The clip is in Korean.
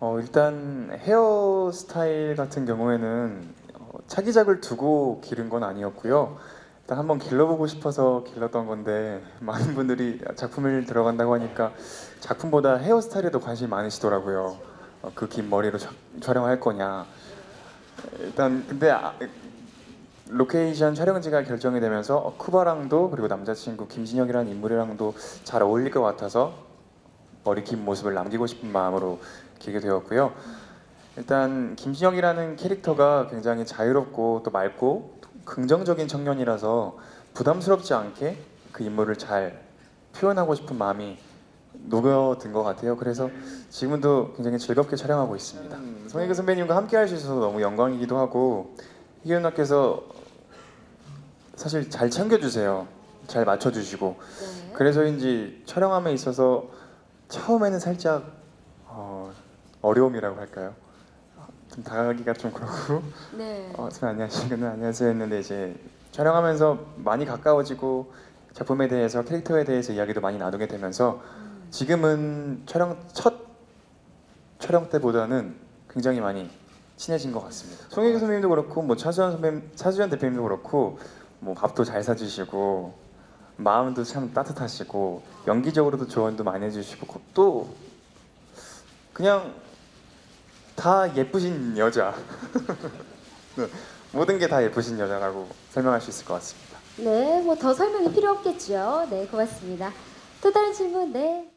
어, 일단 헤어스타일 같은 경우에는 어, 차기작을 두고 기른 건 아니었고요. 일단 한번 길러보고 싶어서 길렀던 건데 많은 분들이 작품을 들어간다고 하니까 작품보다 헤어스타일에도 관심이 많으시더라고요. 어, 그 긴 머리로 촬- 촬영할 거냐. 일단 근데 아, 로케이션 촬영지가 결정이 되면서 어, 쿠바랑도 그리고 남자친구 김진혁이라는 인물이랑도 잘 어울릴 것 같아서 머리 긴 모습을 남기고 싶은 마음으로 길게 되었고요. 일단 김진혁이라는 캐릭터가 굉장히 자유롭고 또 맑고 또 긍정적인 청년이라서 부담스럽지 않게 그 인물을 잘 표현하고 싶은 마음이 녹여든 것 같아요. 그래서 지금도 굉장히 즐겁게 촬영하고 있습니다. 송혜교 선배님과 함께 할 수 있어서 너무 영광이기도 하고 희경 누나께서 사실 잘 챙겨주세요. 잘 맞춰주시고 네. 그래서인지 촬영함에 있어서 처음에는 살짝 어, 어려움이라고 할까요? 좀 다가가기가 좀 그렇고 네. 어, 선 안녕하시구나 안녕하세요 했는데 이제 촬영하면서 많이 가까워지고 작품에 대해서 캐릭터에 대해서 이야기도 많이 나누게 되면서 음. 지금은 촬영 첫 촬영 때보다는 굉장히 많이 친해진 것 같습니다. 송혜교 선배님도 그렇고 뭐 차수현 선배 차수현 대표님도 그렇고 뭐 밥도 잘 사주시고 마음도 참 따뜻하시고 연기적으로도 조언도 많이 해주시고 또 그냥 다 예쁘신 여자 네, 모든 게 다 예쁘신 여자라고 설명할 수 있을 것 같습니다. 네, 뭐 더 설명이 필요 없겠죠. 네, 고맙습니다. 또 다른 질문, 네.